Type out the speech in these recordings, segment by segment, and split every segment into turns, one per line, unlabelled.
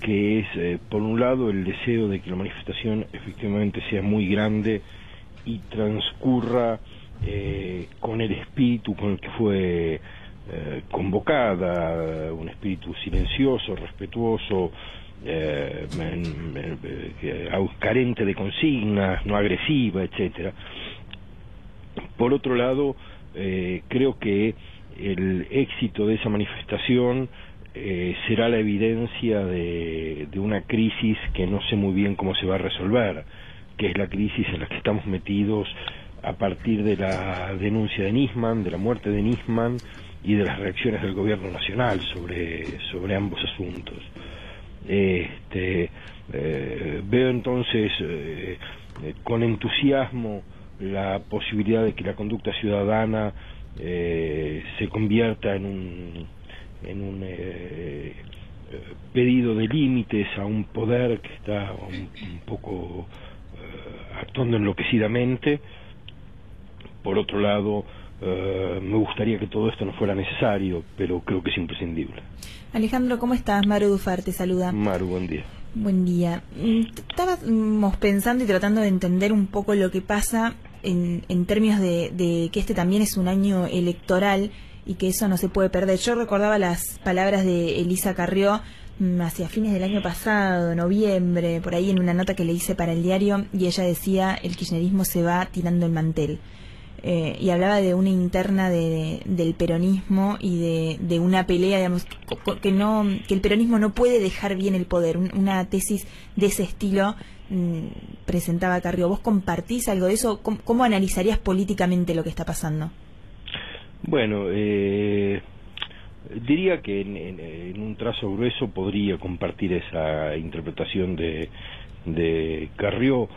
que es, eh, por un lado, el deseo de que la manifestación efectivamente sea muy grande y transcurra eh, con el espíritu con el que fue eh, convocada, un espíritu silencioso, respetuoso, eh, carente de consignas, no agresiva, etcétera. Por otro lado, creo que el éxito de esa manifestación será la evidencia de, una crisis que no sé muy bien cómo se va a resolver, que es la crisis en la que estamos metidos a partir de la denuncia de Nisman, de la muerte de Nisman y de las reacciones del gobierno nacional sobre, sobre ambos asuntos. Este, eh, veo entonces eh, con entusiasmo la posibilidad de que la conducta ciudadana eh, se convierta en un, en un pedido de límites a un poder que está un, un poco actuando enloquecidamente por otro lado, eh, me gustaría que todo esto no fuera necesario, pero creo que es imprescindible.
Alejandro, ¿cómo estás? Maru Dufar te saluda.
Maru, buen día.
Buen día. Mm, estábamos pensando y tratando de entender un poco lo que pasa en, en términos de, de, que este también es un año electoral y que eso no se puede perder. Yo recordaba las palabras de Elisa Carrió mm, hacia fines del año pasado, noviembre, por ahí en una nota que le hice para el diario, y ella decía, el kirchnerismo se va tirando el mantel. Eh, y hablaba de una interna de, del peronismo y de, de, una pelea, digamos, que, no, que el peronismo no puede dejar bien el poder. una tesis de ese estilo mm, presentaba Carrió. ¿Vos compartís algo de eso? ¿Cómo, analizarías políticamente lo que está pasando?
Bueno, eh, diría que en, en, un trazo grueso podría compartir esa interpretación de, de Carrió.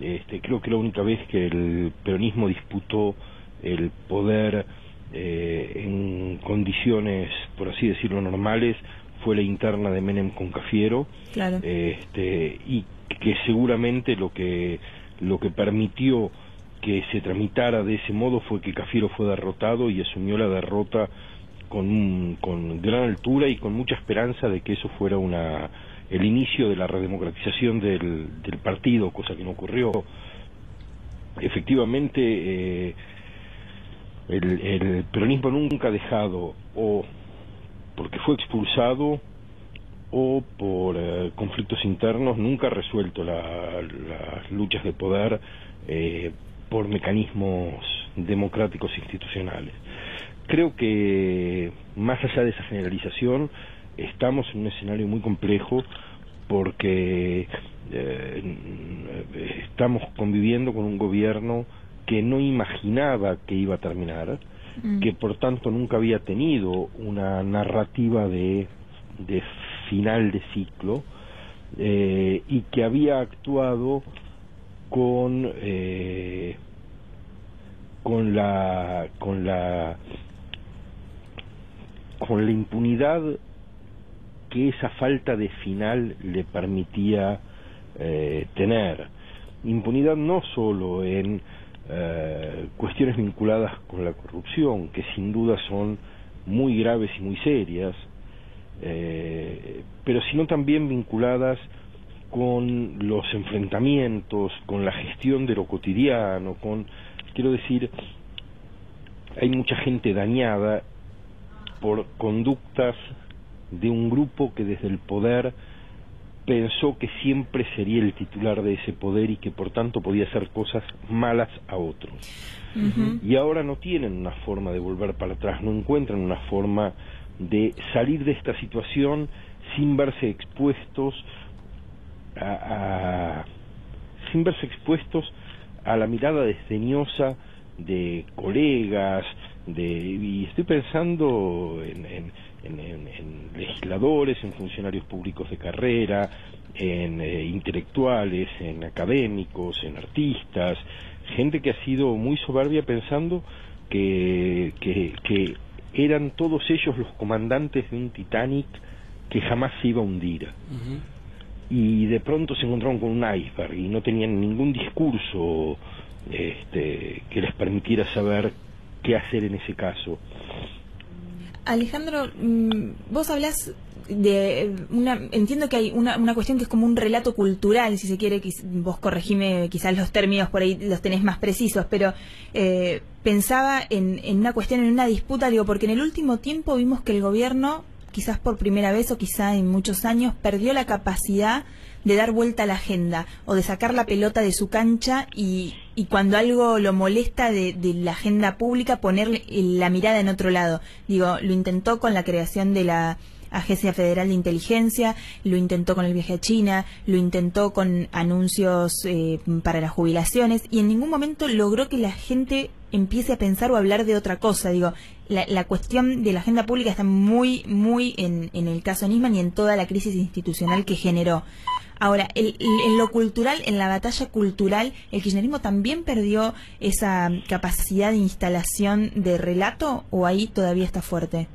Este, creo que la única vez que el peronismo disputó el poder eh, en condiciones, por así decirlo, normales, fue la interna de Menem con Cafiero, este, y que seguramente lo que, lo que permitió que se tramitara de ese modo fue que Cafiero fue derrotado y asumió la derrota con, con gran altura y con mucha esperanza de que eso fuera una, el inicio de la redemocratización del, partido, cosa que no ocurrió. Efectivamente, eh, el, peronismo nunca ha dejado, o porque fue expulsado, o por eh, conflictos internos, nunca ha resuelto las luchas de poder eh, por mecanismos democráticos e institucionales. Creo que, más allá de esa generalización, estamos en un escenario muy complejo porque eh, estamos conviviendo con un gobierno que no imaginaba que iba a terminar, mm. que por tanto nunca había tenido una narrativa de, de final de ciclo eh, y que había actuado con eh, con la con la con la impunidad que esa falta de final le permitía eh, tener. Impunidad no solo en eh, cuestiones vinculadas con la corrupción, que sin duda son muy graves y muy serias, eh, pero sino también vinculadas con los enfrentamientos, con la gestión de lo cotidiano, con, quiero decir, hay mucha gente dañada por conductas de un grupo que desde el poder pensó que siempre sería el titular de ese poder y que por tanto podía hacer cosas malas a otros. Y ahora no tienen una forma de volver para atrás, no encuentran una forma de salir de esta situación sin verse expuestos a, sin verse expuestos a la mirada desdeñosa de colegas, de, y estoy pensando en, en, legisladores, en funcionarios públicos de carrera, en eh, intelectuales, en académicos, en artistas, gente que ha sido muy soberbia pensando que, que, eran todos ellos los comandantes de un Titanic que jamás se iba a hundir. Y de pronto se encontraron con un iceberg y no tenían ningún discurso este, que les permitiera saber qué hacer en ese caso.
Alejandro, mm, vos hablas de una, entiendo que hay una, una cuestión que es como un relato cultural, si se quiere, vos corregime, quizás los términos por ahí los tenés más precisos, pero eh, pensaba en, en una cuestión, en una disputa, digo, porque en el último tiempo vimos que el gobierno, quizás por primera vez o quizá en muchos años, perdió la capacidad de dar vuelta a la agenda o de sacar la pelota de su cancha y, y cuando algo lo molesta de, de, la agenda pública poner la mirada en otro lado. Digo, lo intentó con la creación de la Agencia Federal de Inteligencia, lo intentó con el viaje a China, lo intentó con anuncios eh, para las jubilaciones y en ningún momento logró que la gente empiece a pensar o a hablar de otra cosa. Digo, la, la cuestión de la agenda pública está muy, muy en, el caso Nisman y en toda la crisis institucional que generó. Ahora, en lo cultural, en la batalla cultural, ¿el kirchnerismo también perdió esa capacidad de instalación de relato o ahí todavía está fuerte?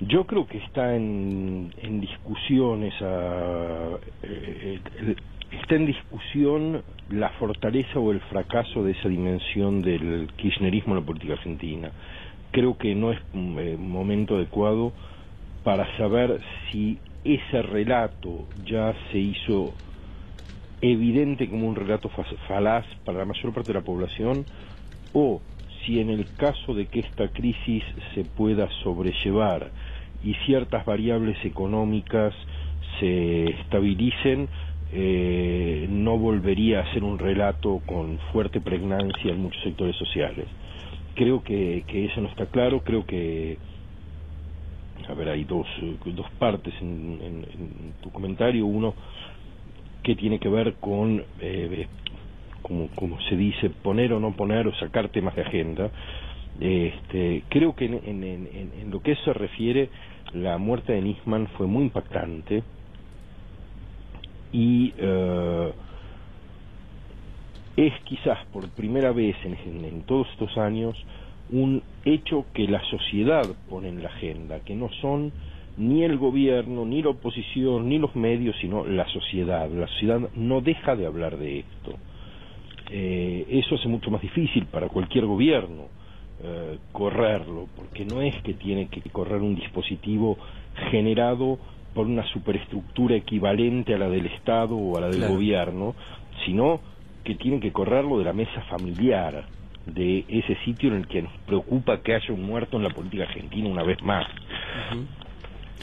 Yo creo que está en, discusión esa, eh, está en discusión la fortaleza o el fracaso de esa dimensión del kirchnerismo en la política argentina. Creo que no es un eh, momento adecuado para saber si ese relato ya se hizo evidente como un relato falaz para la mayor parte de la población o si en el caso de que esta crisis se pueda sobrellevar y ciertas variables económicas se estabilicen, eh, no volvería a ser un relato con fuerte pregnancia en muchos sectores sociales. Creo que, que eso no está claro, creo que, a ver, hay dos, dos partes en, en, en tu comentario, uno que tiene que ver con, eh, como, como se dice, poner o no poner o sacar temas de agenda, este, creo que en, en, lo que se refiere, la muerte de Nisman fue muy impactante y uh, es quizás por primera vez en, todos estos años un hecho que la sociedad pone en la agenda, que no son ni el gobierno, ni la oposición, ni los medios, sino la sociedad. La sociedad no deja de hablar de esto. Eh, eso hace mucho más difícil para cualquier gobierno eh, correrlo, porque no es que tiene que correr un dispositivo generado por una superestructura equivalente a la del Estado o a la del claro. gobierno, sino que tiene que correrlo de la mesa familiar, de ese sitio en el que nos preocupa que haya un muerto en la política argentina una vez más. Uh -huh.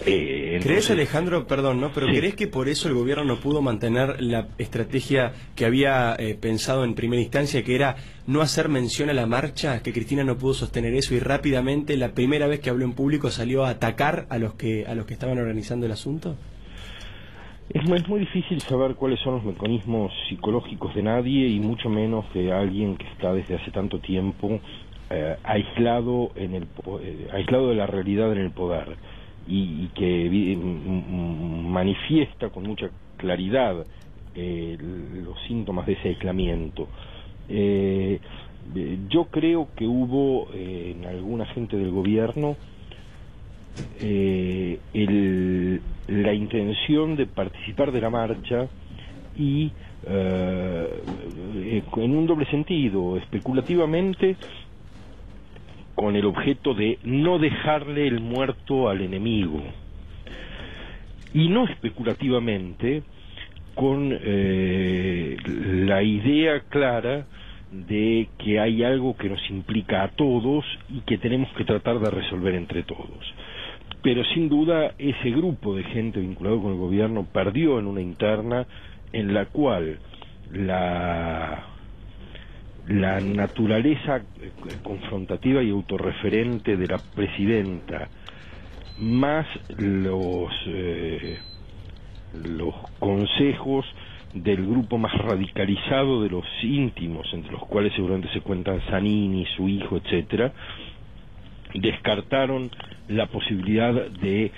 Eh, entonces... ¿Crees, Alejandro, perdón, ¿no? Pero sí. ¿crees que por eso el gobierno no pudo mantener la estrategia que había eh, pensado en primera instancia, que era no hacer mención a la marcha, que Cristina no pudo sostener eso y rápidamente, la primera vez que habló en público, salió a atacar a los que, a los que estaban organizando el asunto?
Es muy, es muy difícil saber cuáles son los mecanismos psicológicos de nadie y mucho menos de alguien que está desde hace tanto tiempo eh, aislado, en el, eh, aislado de la realidad en el poder y, y que manifiesta con mucha claridad eh, los síntomas de ese aislamiento. Eh, yo creo que hubo eh, en alguna gente del gobierno la intención de participar de la marcha y en un doble sentido, especulativamente con el objeto de no dejarle el muerto al enemigo y no especulativamente con eh, la idea clara de que hay algo que nos implica a todos y que tenemos que tratar de resolver entre todos. Pero sin duda ese grupo de gente vinculado con el gobierno perdió en una interna en la cual la la naturaleza confrontativa y autorreferente de la presidenta más los eh, los consejos del grupo más radicalizado de los íntimos, entre los cuales seguramente se cuentan Zanini, su hijo, etcétera, descartaron la posibilidad de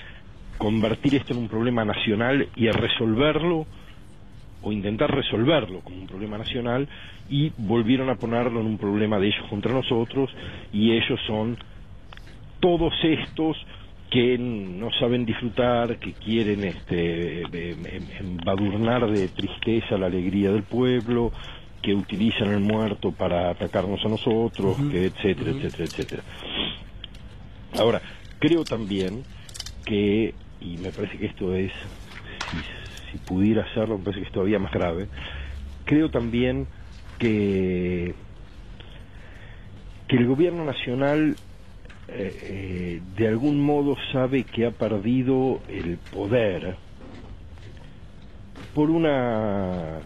convertir esto en un problema nacional y a resolverlo o intentar resolverlo como un problema nacional y volvieron a ponerlo en un problema de ellos contra nosotros y ellos son todos estos que no saben disfrutar, que quieren este, embadurnar de tristeza la alegría del pueblo, que utilizan el muerto para atacarnos a nosotros, uh -huh. que etcétera, uh -huh. etcétera, etcétera. Ahora, creo también que, y me parece que esto es, si, pudiera hacerlo, me parece que es todavía más grave, creo también que, que el gobierno nacional eh, eh, de algún modo sabe que ha perdido el poder por una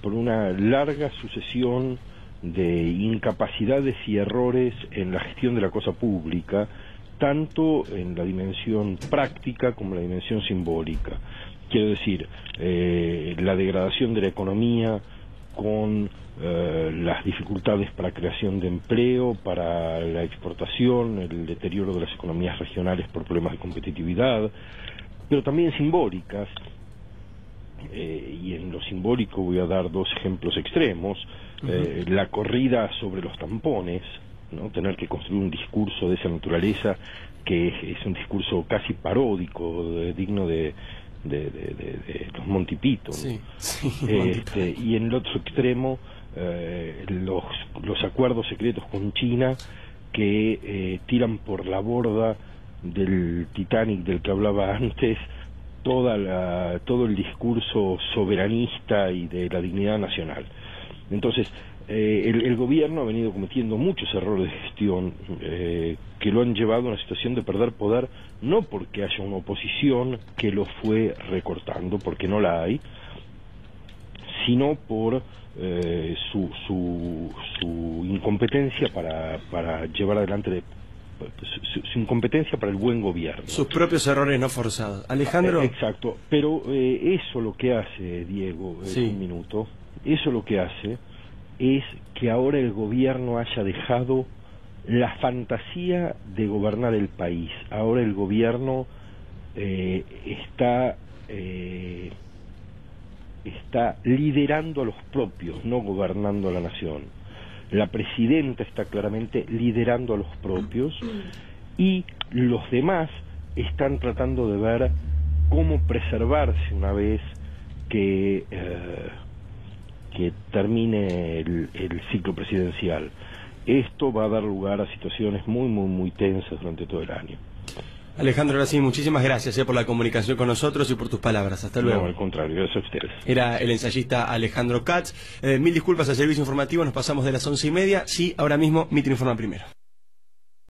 por una larga sucesión de incapacidades y errores en la gestión de la cosa pública, tanto en la dimensión práctica como en la dimensión simbólica. Quiero decir, eh, la degradación de la economía con eh, las dificultades para creación de empleo, para la exportación, el deterioro de las economías regionales por problemas de competitividad, pero también simbólicas, eh, y en lo simbólico voy a dar dos ejemplos extremos, eh, la corrida sobre los tampones, ¿no? tener que construir un discurso de esa naturaleza que es, un discurso casi paródico, digno de, de, los Montipitos. Este, y en el otro extremo, eh, los, los acuerdos secretos con China que tiran por la borda del Titanic del que hablaba antes toda la, todo el discurso soberanista y de la dignidad nacional. Entonces, eh, el, gobierno ha venido cometiendo muchos errores de gestión eh, que lo han llevado a una situación de perder poder, no porque haya una oposición que lo fue recortando, porque no la hay, sino por eh, su, su, su, incompetencia para, para llevar adelante de, su, incompetencia para el buen gobierno.
Sus propios errores no forzados. Alejandro.
Eh, exacto, pero eh, eso lo que hace, Diego, en un minuto, eso lo que hace es que ahora el gobierno haya dejado la fantasía de gobernar el país. Ahora el gobierno eh, está está liderando a los propios, no gobernando a la nación la presidenta está claramente liderando a los propios y los demás están tratando de ver cómo preservarse una vez que, eh, que termine el, el ciclo presidencial. Esto va a dar lugar a situaciones muy, muy, muy tensas durante todo el año.
Alejandro, sí, muchísimas gracias eh, por la comunicación con nosotros y por tus palabras. Hasta luego.
No, al contrario, gracias a ustedes.
Era el ensayista Alejandro Katz. Eh, mil disculpas al servicio informativo, nos pasamos de las once y media. Sí, ahora mismo, Mitre informa primero.